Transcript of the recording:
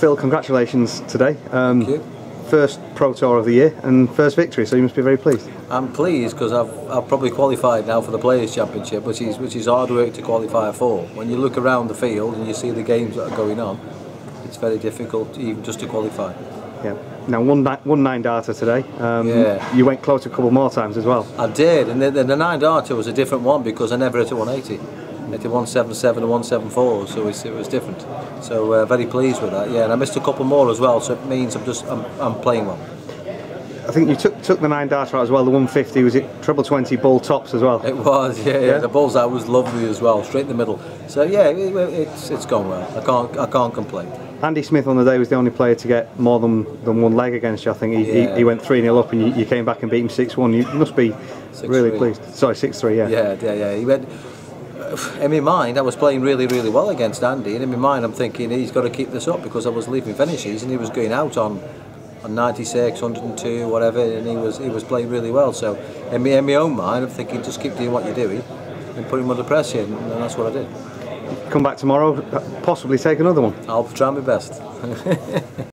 Phil, congratulations today. Um, Thank you. First Pro Tour of the year and first victory, so you must be very pleased. I'm pleased because I've, I've probably qualified now for the Players' Championship, which is which is hard work to qualify for. When you look around the field and you see the games that are going on, it's very difficult even just to qualify. Yeah. Now one one nine darter today. Um, Yeah. You went close a couple more times as well. I did, and the, the, the 9 darter was a different one because I never hit a 180. I hit a 177 and 174, so it's, it was different. So uh, very pleased with that, yeah. And I missed a couple more as well, so it means I'm just I'm, I'm playing well. I think you took took the nine darter out as well. The 150 was it treble 20 bull tops as well. It was, yeah, yeah. Yeah? The balls out was lovely as well, straight in the middle. So yeah, it, it's it's gone well. I can't I can't complain. Andy Smith on the day was the only player to get more than, than one leg against you. I think he, Yeah. he, he went 3 0 up and you, you came back and beat him 6 1. You must be really 6-3. pleased. Sorry, 6 3, yeah. Yeah, yeah, yeah. He went. In my mind, I was playing really, really well against Andy, and in my mind, I'm thinking he's got to keep this up because I was leaving finishes, and he was going out on, on 96, 102, whatever, and he was he was playing really well. So, in my, in my own mind, I'm thinking just keep doing what you're doing, and put him under pressure, and that's what I did. Come back tomorrow, possibly take another one. I'll try my best.